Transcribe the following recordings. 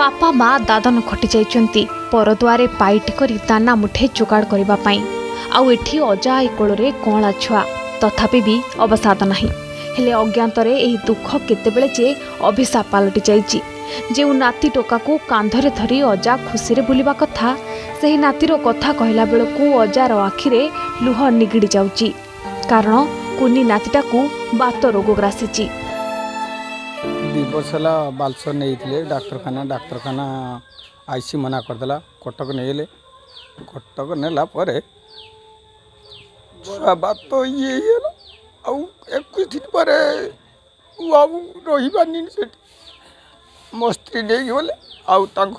ବାପା ମା ଦାଦନ ଖଟି ଯାଇଛନ୍ତି ପରଦୁଆରେ ପାଇଟି କରି ଦାନା ମୁଠେ ଯୋଗାଡ଼ କରିବା ପାଇଁ। ଆଉ ଏଠି ଅଜା ଆଈ କୋଳରେ କଅଁଳା ଛୁଆ। ତଥାପି ବି ଅବସାଦ ନାହିଁ। ହେଲେ ଅଜ୍ଞାତରେ ଏହି ଦୁଃଖ କେତେବେଳେ ଯେ ଅଭିଶାପ ପାଲଟି ଯାଇଛି। ଯେଉଁ ନାତି ଟୋକାକୁ କାନ୍ଧରେ ଧରି ଅଜା ଖୁସିରେ ବୁଲିବା କଥା ସେହି ନାତିର କଥା କହିଲା ବେଳକୁ ଅଜାର ଆଖିରେ ଲୁହ ନିଗିଡ଼ି ଯାଉଛି। କାରଣ କୁନି ନାତିଟାକୁ ବାତ ରୋଗ ଗ୍ରାସିଛି ଦୁଇ ବର୍ଷ ହେଲା ବାଲସର ନେଇଥିଲେ ଡାକ୍ତରଖାନା ଡାକ୍ତରଖାନା ଆଇସି ମନା କରିଦେଲା କଟକ ନେଇଗଲେ। କଟକ ନେଲା ପରେ ଛୁଆ ବାତ ଇଏ ହେଇଗଲା ଆଉ ଏକୋଇଶ ଦିନ ପରେ ମୁଁ ଆଉ ରହିପାରିନି ସେଠି। ମୋ ସ୍ତ୍ରୀ ନେଇକି ଗଲେ ଆଉ ତାଙ୍କ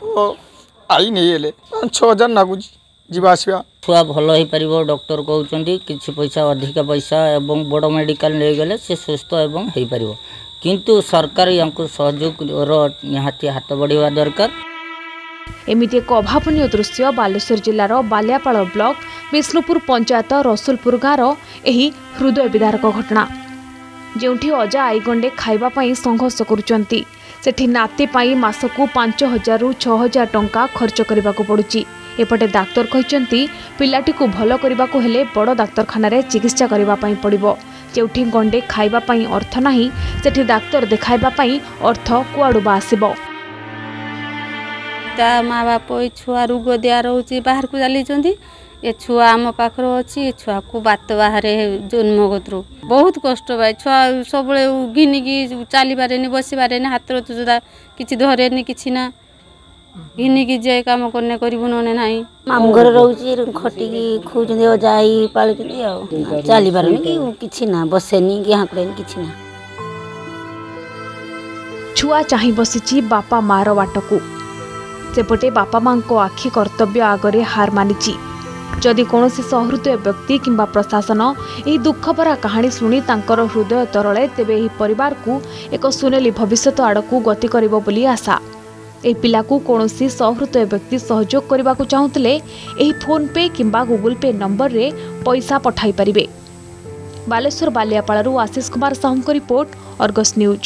ଆଇ ନେଇଗଲେ। ପାଞ୍ଚ ଛଅ ହଜାର ଲାଗୁଛି ଯିବା ଆସିବା। ଛୁଆ ଭଲ ହେଇପାରିବ ଡକ୍ଟର କହୁଛନ୍ତି କିଛି ପଇସା ଅଧିକା ପଇସା ଏବଂ ବଡ଼ ମେଡ଼ିକାଲ ନେଇଗଲେ ସେ ସୁସ୍ଥ ଏବଂ ହେଇପାରିବ। କିନ୍ତୁ ସରକାର ୟାଙ୍କୁ ସହଯୋଗର ନିହାତି ହାତ ବଢ଼ାଇବା ଦରକାର। ଏମିତି ଏକ ଅଭାବନୀୟ ଦୃଶ୍ୟ ବାଲେଶ୍ୱର ଜିଲ୍ଲାର ବାଲିଆପାଳ ବ୍ଲକ ବିଷ୍ଣୁପୁର ପଞ୍ଚାୟତ ରସୁଲପୁର ଗାଁର ଏହି ହୃଦୟ ବିଦାରକ ଘଟଣା। ଯେଉଁଠି ଅଜା ଆଈ ଗଣ୍ଡେ ଖାଇବା ପାଇଁ ସଂଘର୍ଷ କରୁଛନ୍ତି ସେଠି ନାତି ପାଇଁ ମାସକୁ ପାଞ୍ଚ ହଜାରରୁ ଛଅ ହଜାର ଟଙ୍କା ଖର୍ଚ୍ଚ କରିବାକୁ ପଡ଼ୁଛି। ଏପଟେ ଡାକ୍ତର କହିଛନ୍ତି ପିଲାଟିକୁ ଭଲ କରିବାକୁ ହେଲେ ବଡ଼ ଡାକ୍ତରଖାନାରେ ଚିକିତ୍ସା କରିବା ପାଇଁ ପଡ଼ିବ। ଯେଉଁଠି ଗଣ୍ଡେ ଖାଇବା ପାଇଁ ଅର୍ଥ ନାହିଁ ସେଠି ଡାକ୍ତର ଦେଖାଇବା ପାଇଁ ଅର୍ଥ କୁଆଡ଼ୁ ବା ଆସିବ? ତା ମା ବାପ ଏଇ ଛୁଆ ରୋଗ ଦିଆ ରହୁଛି ବାହାରକୁ ଚାଲିଛନ୍ତି। ଏ ଛୁଆ ଆମ ପାଖରେ ଅଛି ଏ ଛୁଆକୁ ବାତ ବାହାରେ ଜନ୍ମ କତରୁ ବହୁତ କଷ୍ଟ ପାଏ ଛୁଆ ସବୁବେଳେ ଘିନିକି ଚାଲିପାରେନି ବସିପାରେନି ହାତର ସୁଧା କିଛି ଧରେନି କିଛି ନା। ଘିନିକି ଯେ କାମ କନେ କରିବୁ ନହେଲେ ନାହିଁ। ମାମୁଁ ଘରେ ରହୁଛି ଖଟିକି ଖୁଉଛନ୍ତି ଅଜା ଆଈ ପାଳୁଛନ୍ତି ଆଉ। ଚାଲିପାରୁନି କି କିଛି ନା ବସେନି କି ହାଙ୍କୁଡ଼େନି କିଛି ନା। ଛୁଆ ଚାହିଁ ବସିଛି ବାପା ମାର ବାଟକୁ। ସେପଟେ ବାପା ମାଙ୍କ ଆଖି କର୍ତ୍ତବ୍ୟ ଆଗରେ ହାର ମାନିଛି। ଯଦି କୌଣସି ସହୃଦୟ ବ୍ୟକ୍ତି କିମ୍ବା ପ୍ରଶାସନ ଏହି ଦୁଃଖଭରା କାହାଣୀ ଶୁଣି ତାଙ୍କର ହୃଦୟ ତରଳେ ତେବେ ଏହି ପରିବାରକୁ ଏକ ସୁନେଲି ଭବିଷ୍ୟତ ଆଡ଼କୁ ଗତି କରିବ ବୋଲି ଆଶା। ଏହି ପିଲାକୁ କୌଣସି ସହୃଦୟ ବ୍ୟକ୍ତି ସହଯୋଗ କରିବାକୁ ଚାହୁଁଥିଲେ ଏହି ଫୋନ୍ ପେ କିମ୍ବା ଗୁଗୁଲ୍ ପେ ନମ୍ବରରେ ପଇସା ପଠାଇ ପାରିବେ। ବାଲେଶ୍ୱର ବାଲିଆପାଳରୁ ଆଶିଷ କୁମାର ସାହୁଙ୍କ ରିପୋର୍ଟ ଅର୍ଗସ୍ ନ୍ୟୁଜ୍।